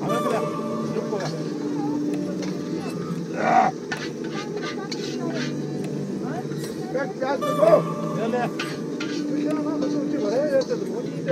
好了，不了，辛苦了。啊！快点走，兄弟。不晓得哪个东西过来，这是工人在。